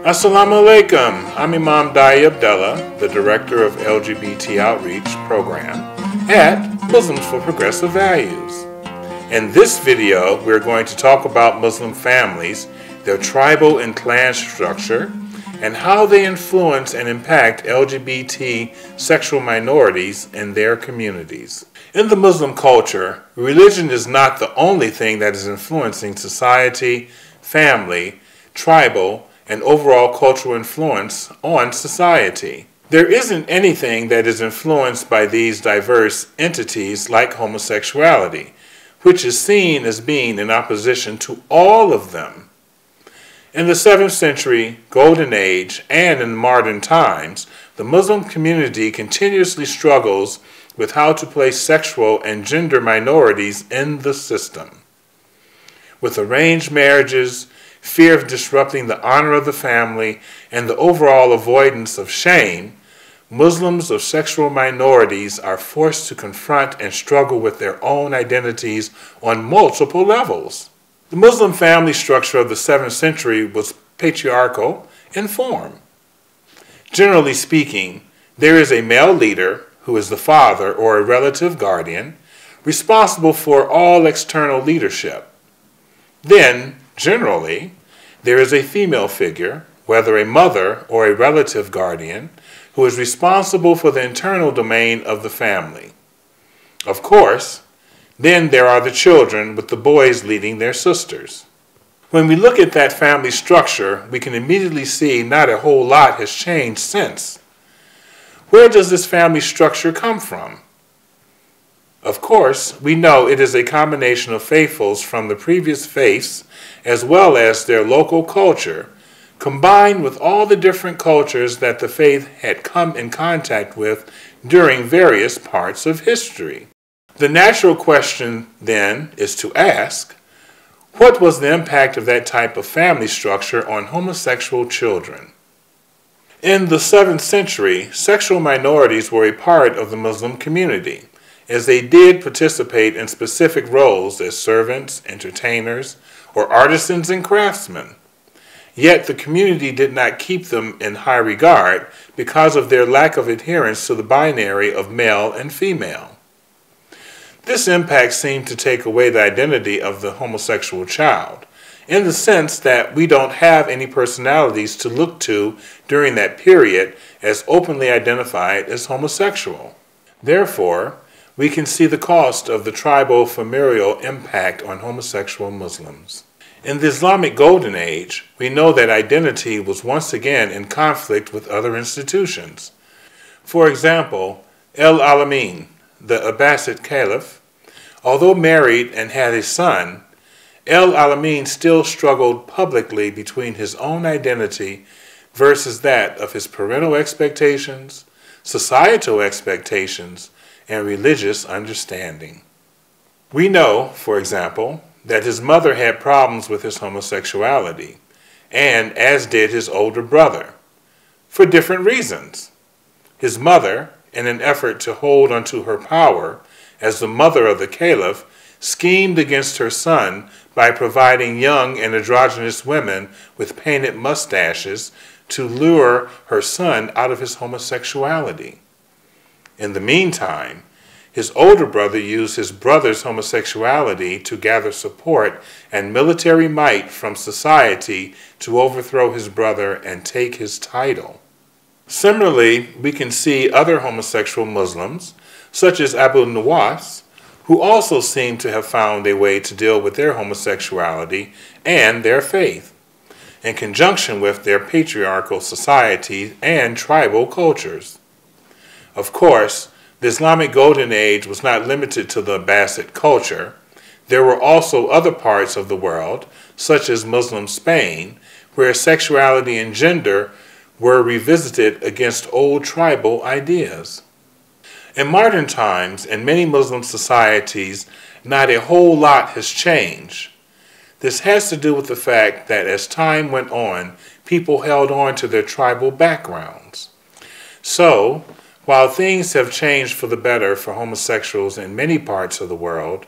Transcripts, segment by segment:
Assalamu alaikum. I'm Imam Daayiee Abdullah, the director of LGBT Outreach Program at Muslims for Progressive Values. In this video, we're going to talk about Muslim families, their tribal and clan structure, and how they influence and impact LGBT sexual minorities in their communities. In the Muslim culture, religion is not the only thing that is influencing society, family, tribal, and overall cultural influence on society. There isn't anything that is influenced by these diverse entities like homosexuality, which is seen as being in opposition to all of them. In the 7th century, Golden Age, and in modern times, the Muslim community continuously struggles with how to place sexual and gender minorities in the system. With arranged marriages, fear of disrupting the honor of the family, and the overall avoidance of shame, Muslims of sexual minorities are forced to confront and struggle with their own identities on multiple levels. The Muslim family structure of the 7th century was patriarchal in form. Generally speaking, there is a male leader who is the father or a relative guardian, responsible for all external leadership. Then, generally, there is a female figure, whether a mother or a relative guardian, who is responsible for the internal domain of the family. Of course, then there are the children, with the boys leading their sisters. When we look at that family structure, we can immediately see not a whole lot has changed since. Where does this family structure come from? Of course, we know it is a combination of faithfuls from the previous faiths as well as their local culture, combined with all the different cultures that the faith had come in contact with during various parts of history. The natural question then is to ask what was the impact of that type of family structure on homosexual children? In the 7th century, sexual minorities were a part of the Muslim community, as they did participate in specific roles as servants, entertainers, or artisans and craftsmen. Yet the community did not keep them in high regard because of their lack of adherence to the binary of male and female. This impact seemed to take away the identity of the homosexual child in the sense that we don't have any personalities to look to during that period as openly identified as homosexual. Therefore, we can see the cost of the tribal familial impact on homosexual Muslims. In the Islamic Golden Age, we know that identity was once again in conflict with other institutions. For example, El Alamin, the Abbasid Caliph, although married and had a son, El Alamin still struggled publicly between his own identity versus that of his parental expectations, societal expectations, and religious understanding. We know, for example, that his mother had problems with his homosexuality, and as did his older brother, for different reasons. His mother, in an effort to hold onto her power as the mother of the caliph, schemed against her son by providing young and androgynous women with painted mustaches to lure her son out of his homosexuality. In the meantime, his older brother used his brother's homosexuality to gather support and military might from society to overthrow his brother and take his title. Similarly, we can see other homosexual Muslims, such as Abu Nuwas, who also seem to have found a way to deal with their homosexuality and their faith, in conjunction with their patriarchal societies and tribal cultures. Of course, the Islamic Golden Age was not limited to the Abbasid culture. There were also other parts of the world, such as Muslim Spain, where sexuality and gender were revisited against old tribal ideas. In modern times, in many Muslim societies, not a whole lot has changed. This has to do with the fact that as time went on, people held on to their tribal backgrounds. So, while things have changed for the better for homosexuals in many parts of the world,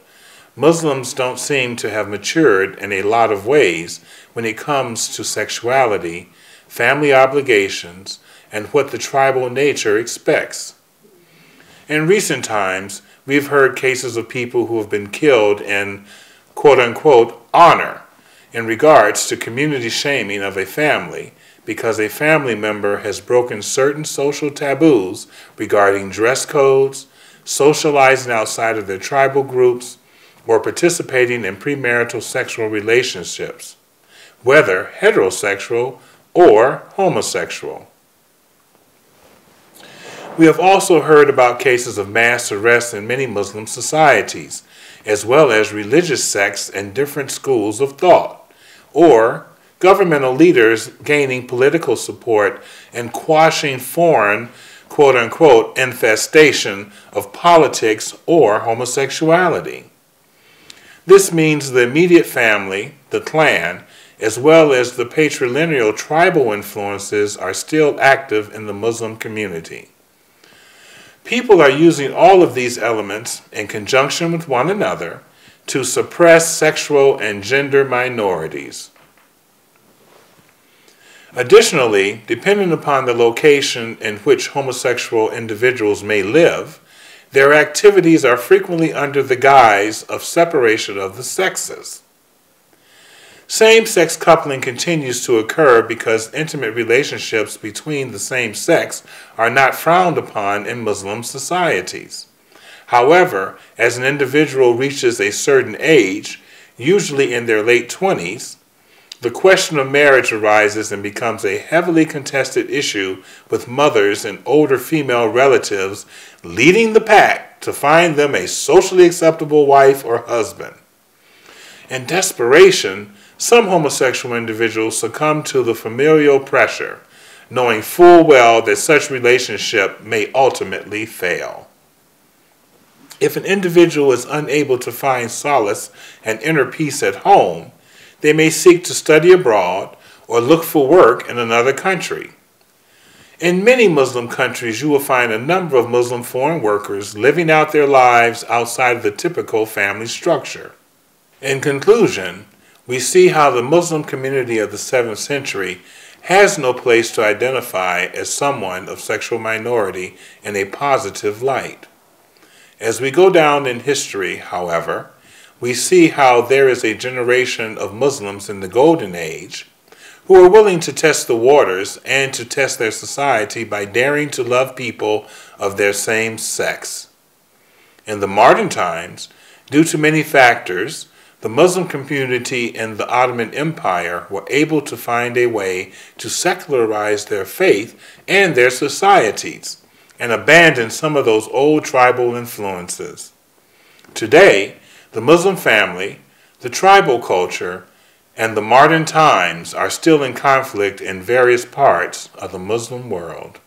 Muslims don't seem to have matured in a lot of ways when it comes to sexuality, family obligations, and what the tribal nature expects. In recent times, we've heard cases of people who have been killed in quote unquote honor in regards to community shaming of a family because a family member has broken certain social taboos regarding dress codes, socializing outside of their tribal groups, or participating in premarital sexual relationships, whether heterosexual or homosexual. We have also heard about cases of mass arrests in many Muslim societies, as well as religious sects and different schools of thought, or governmental leaders gaining political support and quashing foreign, quote unquote, infestation of politics or homosexuality. This means the immediate family, the clan, as well as the patrilineal tribal influences are still active in the Muslim community. People are using all of these elements in conjunction with one another to suppress sexual and gender minorities. Additionally, depending upon the location in which homosexual individuals may live, their activities are frequently under the guise of separation of the sexes. Same sex coupling continues to occur because intimate relationships between the same sex are not frowned upon in Muslim societies. However, as an individual reaches a certain age, usually in their late 20s, the question of marriage arises and becomes a heavily contested issue with mothers and older female relatives leading the pack to find them a socially acceptable wife or husband. In desperation, some homosexual individuals succumb to the familial pressure, knowing full well that such relationship may ultimately fail. If an individual is unable to find solace and inner peace at home, they may seek to study abroad or look for work in another country. In many Muslim countries, you will find a number of Muslim foreign workers living out their lives outside of the typical family structure. In conclusion, we see how the Muslim community of the 7th century has no place to identify as someone of sexual minority in a positive light. As we go down in history, however, we see how there is a generation of Muslims in the Golden Age who are willing to test the waters and to test their society by daring to love people of their same sex. In the modern times, due to many factors, the Muslim community and the Ottoman Empire were able to find a way to secularize their faith and their societies and abandon some of those old tribal influences. Today, the Muslim family, the tribal culture, and the modern times are still in conflict in various parts of the Muslim world.